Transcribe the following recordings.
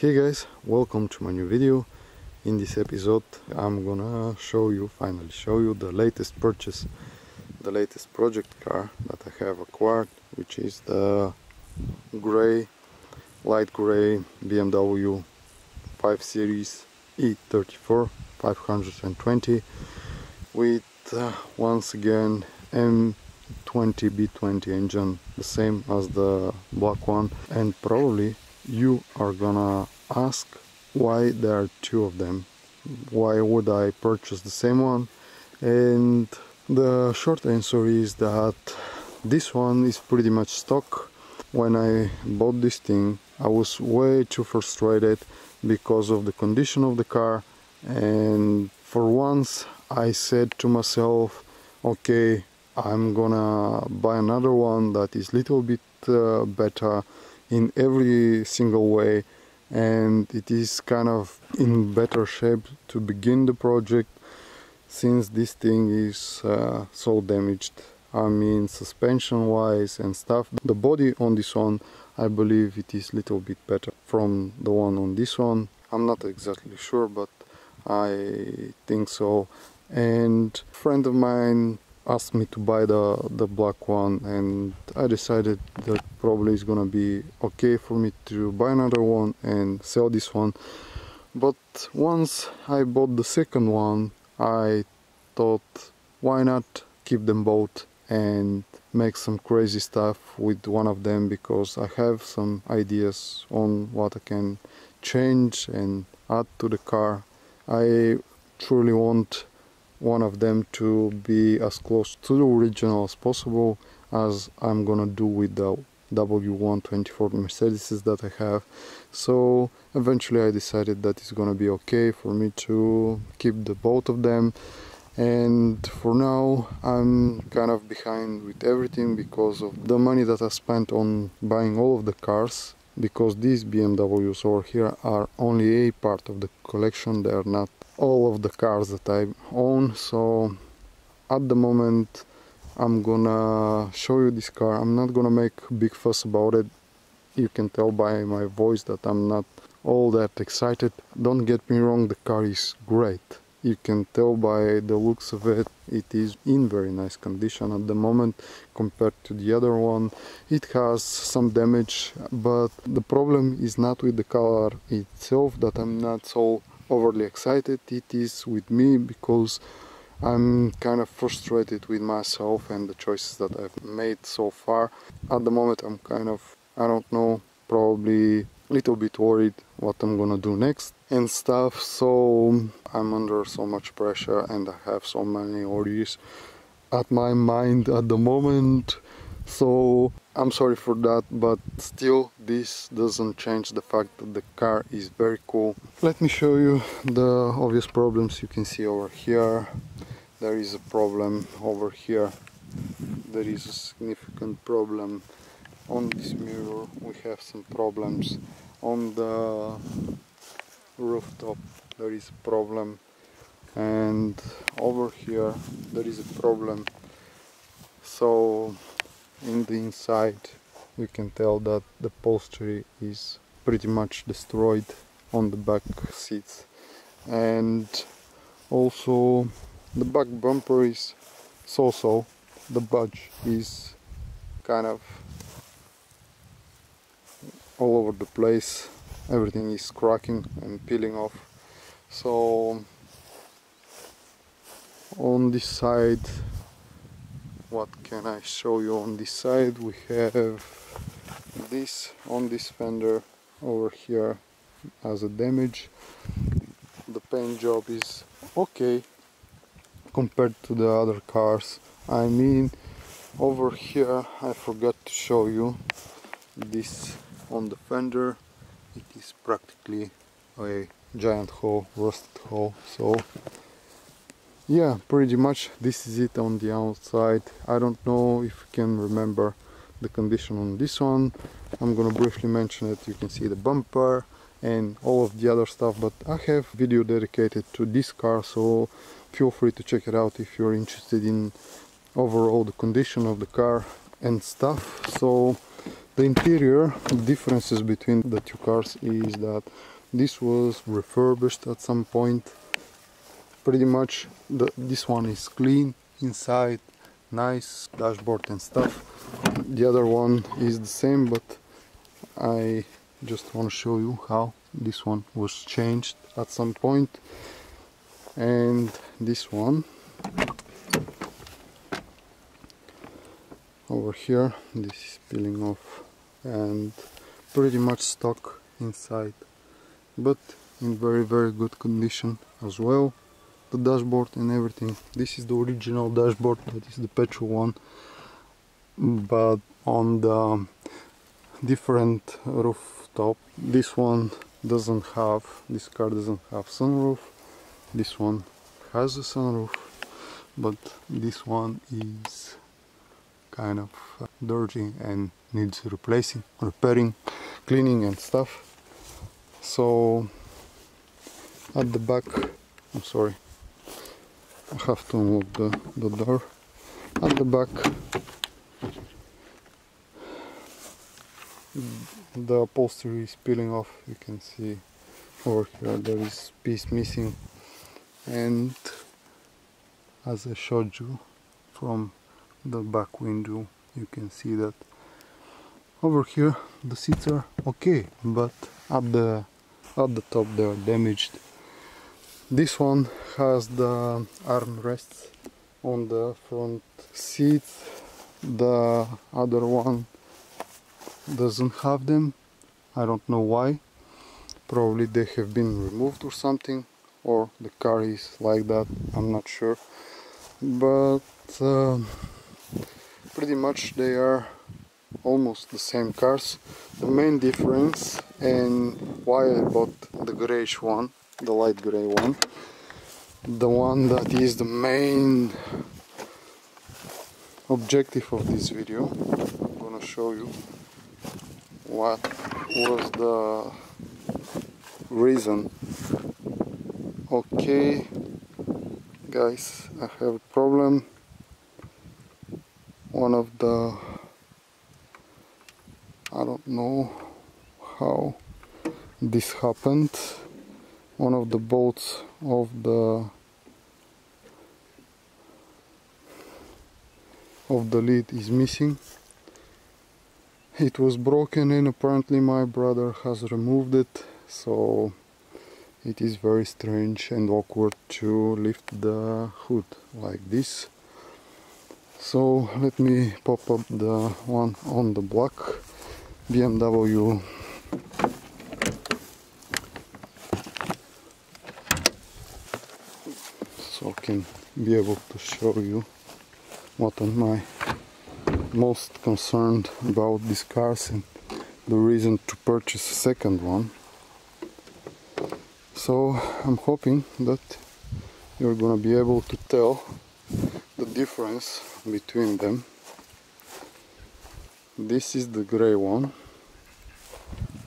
Hey guys, welcome to my new video. In this episode I'm gonna show you, finally show you the latest purchase, the latest project car that I have acquired, which is the grey, light grey BMW 5 Series E34 520 with uh, once again M20B20 engine, the same as the black one and probably you are gonna ask why there are two of them. Why would I purchase the same one? And the short answer is that this one is pretty much stock. When I bought this thing I was way too frustrated because of the condition of the car. And for once I said to myself okay I'm gonna buy another one that is little bit uh, better in every single way and it is kind of in better shape to begin the project since this thing is uh, so damaged. I mean suspension wise and stuff. The body on this one I believe it is little bit better from the one on this one. I'm not exactly sure but I think so. And a friend of mine asked me to buy the the black one and I decided that probably is gonna be okay for me to buy another one and sell this one. But once I bought the second one I thought why not keep them both and make some crazy stuff with one of them because I have some ideas on what I can change and add to the car. I truly want one of them to be as close to the original as possible as I'm gonna do with the W124 Mercedes that I have. So eventually I decided that it's gonna be okay for me to keep the both of them. And for now I'm kind of behind with everything because of the money that I spent on buying all of the cars because these BMWs over here are only a part of the collection. They are not all of the cars that I own. So at the moment I'm gonna show you this car. I'm not gonna make big fuss about it. You can tell by my voice that I'm not all that excited. Don't get me wrong the car is great. You can tell by the looks of it. It is in very nice condition at the moment compared to the other one. It has some damage but the problem is not with the car itself that I'm not so overly excited it is with me because I'm kind of frustrated with myself and the choices that I've made so far. At the moment I'm kind of, I don't know, probably a little bit worried what I'm gonna do next and stuff so I'm under so much pressure and I have so many worries at my mind at the moment so I'm sorry for that but still this doesn't change the fact that the car is very cool. Let me show you the obvious problems you can see over here. There is a problem over here. There is a significant problem on this mirror. We have some problems on the rooftop. There is a problem. And over here there is a problem. So in the inside we can tell that the upholstery is pretty much destroyed on the back seats. And also the back bumper is so-so. The budge is kind of all over the place. Everything is cracking and peeling off. So on this side what can I show you on this side? We have this on this fender over here as a damage. The paint job is okay compared to the other cars. I mean over here I forgot to show you this on the fender. It is practically a giant hole rusted hole so yeah pretty much. This is it on the outside. I don't know if you can remember the condition on this one. I'm gonna briefly mention it. You can see the bumper and all of the other stuff but I have video dedicated to this car so feel free to check it out if you're interested in overall the condition of the car and stuff. So the interior the differences between the two cars is that this was refurbished at some point pretty much the, this one is clean inside nice dashboard and stuff. The other one is the same but I just want to show you how this one was changed at some point. And this one over here this is peeling off and pretty much stock inside but in very very good condition as well the dashboard and everything. This is the original dashboard that is the petrol one but on the different rooftop this one doesn't have this car doesn't have sunroof. This one has a sunroof but this one is kind of uh, dirty and needs replacing repairing cleaning and stuff. So at the back I'm sorry have to unlock the, the door at the back. The upholstery is peeling off you can see over here there is piece missing. And as I showed you from the back window you can see that over here the seats are okay but at the at the top they are damaged this one has the armrests on the front seat. The other one doesn't have them. I don't know why. Probably they have been removed or something or the car is like that. I'm not sure. But uh, pretty much they are almost the same cars. The main difference and why I bought the grayish one the light gray one. The one that is the main objective of this video. I'm gonna show you what was the reason. Okay guys I have a problem. One of the I don't know how this happened one of the bolts of the of the lid is missing. It was broken and apparently my brother has removed it so it is very strange and awkward to lift the hood like this. So let me pop up the one on the black BMW so I can be able to show you what am I most concerned about these cars and the reason to purchase a second one. So I'm hoping that you're gonna be able to tell the difference between them. This is the gray one.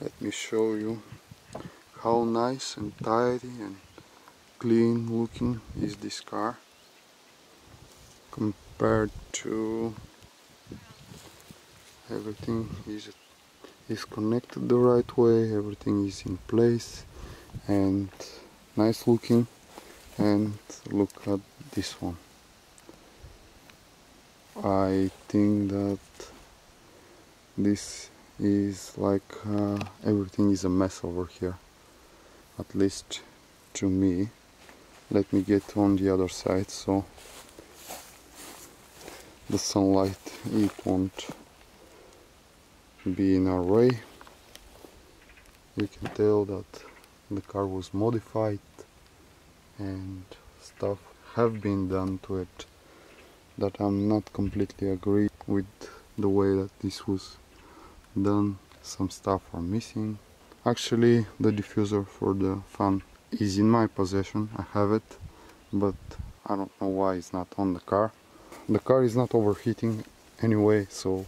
Let me show you how nice and tidy and clean looking is this car compared to everything is is connected the right way everything is in place and nice looking and look at this one. I think that this is like uh, everything is a mess over here at least to me let me get on the other side so the sunlight it won't be in our way we can tell that the car was modified and stuff have been done to it that I'm not completely agree with the way that this was done. Some stuff are missing. Actually the diffuser for the fan is in my possession I have it but I don't know why it's not on the car. The car is not overheating anyway so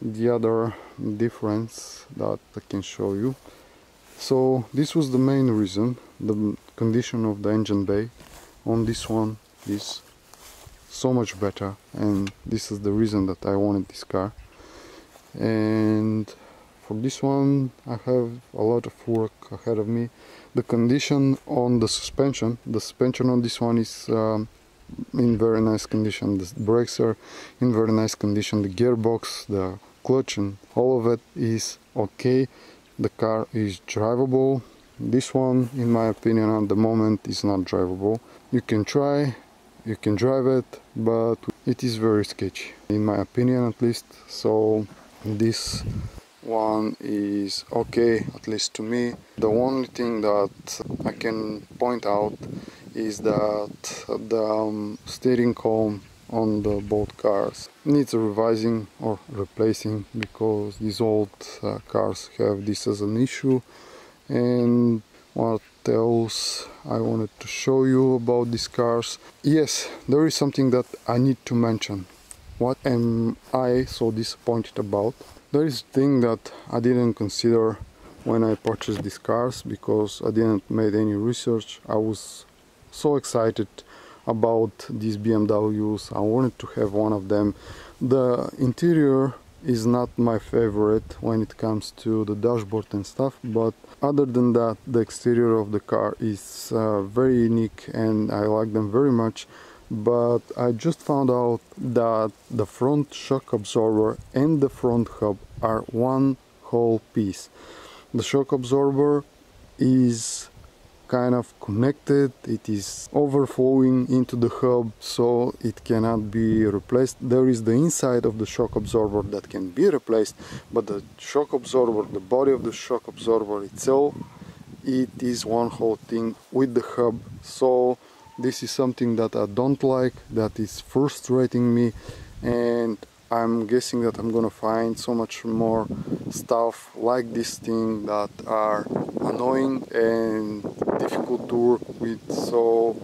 the other difference that I can show you. So this was the main reason the condition of the engine bay. On this one is so much better and this is the reason that I wanted this car. And for this one I have a lot of work ahead of me. The condition on the suspension the suspension on this one is um, in very nice condition. The brakes are in very nice condition. The gearbox the clutch and all of it is okay. The car is drivable. This one in my opinion at the moment is not drivable. You can try you can drive it but it is very sketchy in my opinion at least. So this one is okay at least to me. The only thing that I can point out is that the um, steering column on the both cars needs revising or replacing because these old uh, cars have this as an issue. And what else I wanted to show you about these cars? Yes there is something that I need to mention. What am I so disappointed about there is a thing that I didn't consider when I purchased these cars because I didn't make any research. I was so excited about these BMWs. I wanted to have one of them. The interior is not my favorite when it comes to the dashboard and stuff but other than that the exterior of the car is uh, very unique and I like them very much but I just found out that the front shock absorber and the front hub are one whole piece. The shock absorber is kind of connected, it is overflowing into the hub so it cannot be replaced. There is the inside of the shock absorber that can be replaced, but the shock absorber, the body of the shock absorber itself, it is one whole thing with the hub. So this is something that I don't like that is frustrating me and I'm guessing that I'm gonna find so much more stuff like this thing that are annoying and difficult to work with. So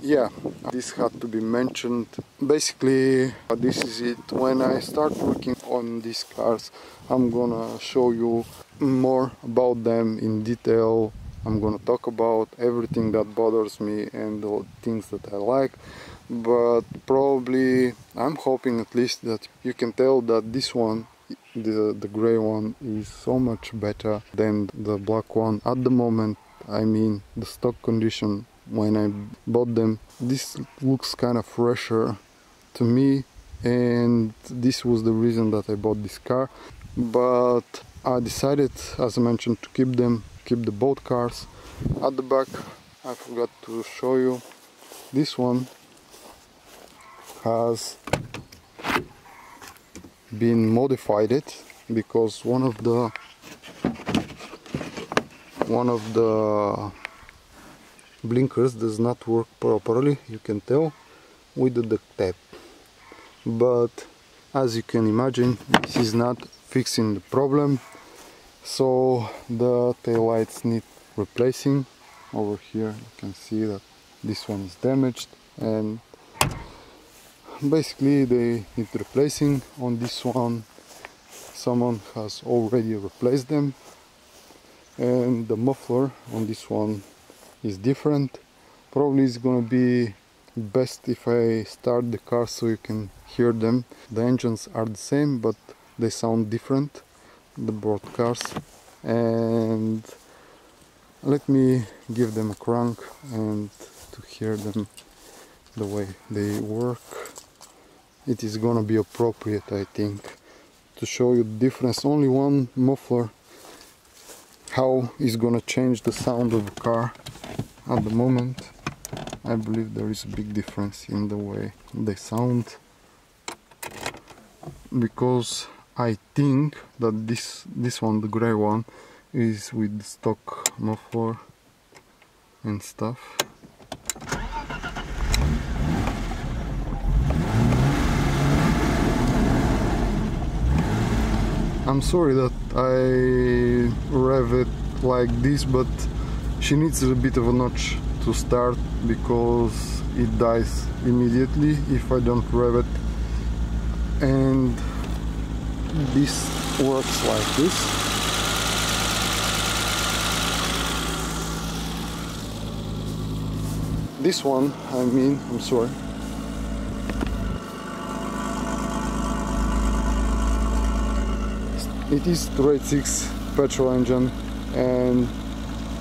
yeah this had to be mentioned. Basically this is it. When I start working on these cars I'm gonna show you more about them in detail I'm gonna talk about everything that bothers me and the things that I like but probably I'm hoping at least that you can tell that this one the, the gray one is so much better than the black one. At the moment I mean the stock condition when I bought them this looks kind of fresher to me and this was the reason that I bought this car. But I decided as I mentioned to keep them keep the both cars at the back. I forgot to show you. This one has been modified it because one of the one of the blinkers does not work properly you can tell with the duct tape. But as you can imagine this is not fixing the problem so the tail lights need replacing. Over here you can see that this one is damaged. And basically they need replacing on this one. Someone has already replaced them. And the muffler on this one is different. Probably it's gonna be best if I start the car so you can hear them. The engines are the same but they sound different the broadcars and let me give them a crank and to hear them the way they work. It is gonna be appropriate I think to show you the difference. Only one muffler. How is gonna change the sound of the car at the moment? I believe there is a big difference in the way they sound because I think that this this one, the gray one, is with stock muffler and stuff. I'm sorry that I rev it like this, but she needs a bit of a notch to start because it dies immediately if I don't rev it and this works like this. This one I mean I'm sorry. It is 286 petrol engine and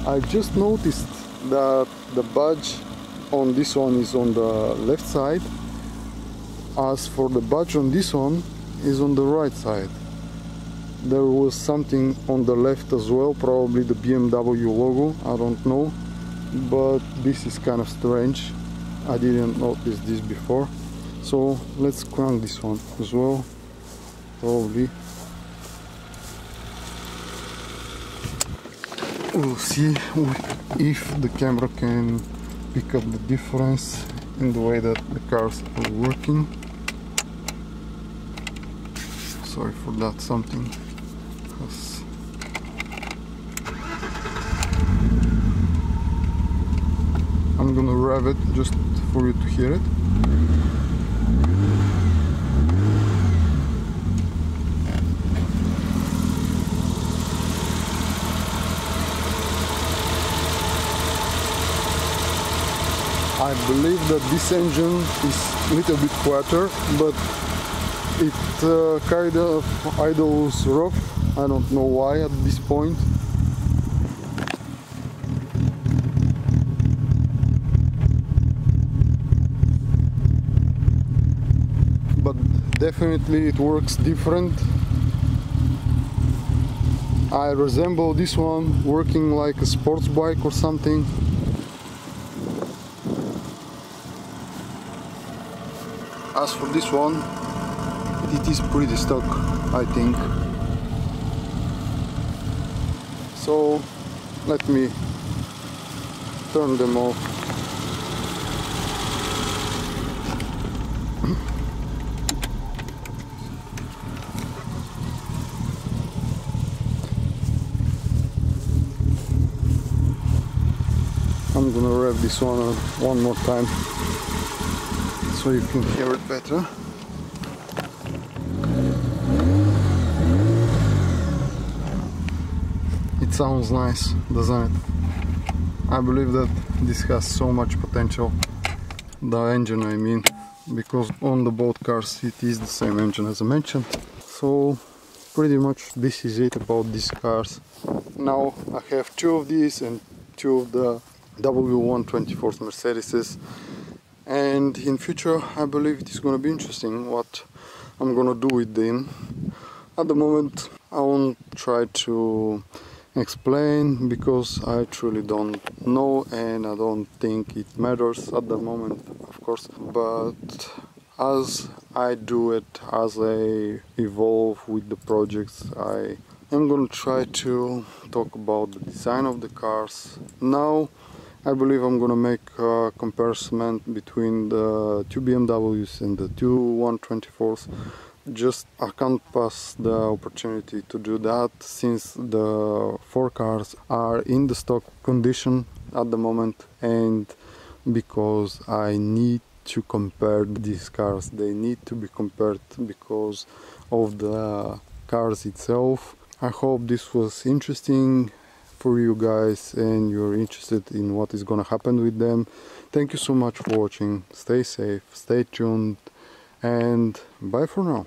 I just noticed that the badge on this one is on the left side. As for the badge on this one is on the right side. There was something on the left as well probably the BMW logo I don't know. But this is kind of strange. I didn't notice this before. So let's crank this one as well probably. We'll see if the camera can pick up the difference in the way that the cars are working sorry for that something I'm gonna rev it just for you to hear it. I believe that this engine is a little bit quieter, but it uh, kind of idles rough. I don't know why at this point. But definitely it works different. I resemble this one working like a sports bike or something. as for this one it is pretty stock I think so let me turn them off I'm gonna rev this one uh, one more time so you can hear it better. Sounds nice, doesn't it? I believe that this has so much potential. The engine I mean, because on the both cars it is the same engine as I mentioned. So pretty much this is it about these cars. Now I have two of these and two of the W124 Mercedes and in future I believe it is gonna be interesting what I'm gonna do with them at the moment I won't try to explain because I truly don't know and I don't think it matters at the moment of course. But as I do it as I evolve with the projects I am gonna try to talk about the design of the cars. Now I believe I'm gonna make a comparison between the two BMWs and the two 124s just I can't pass the opportunity to do that since the four cars are in the stock condition at the moment and because I need to compare these cars. They need to be compared because of the cars itself. I hope this was interesting for you guys and you're interested in what is gonna happen with them. Thank you so much for watching. Stay safe stay tuned and bye for now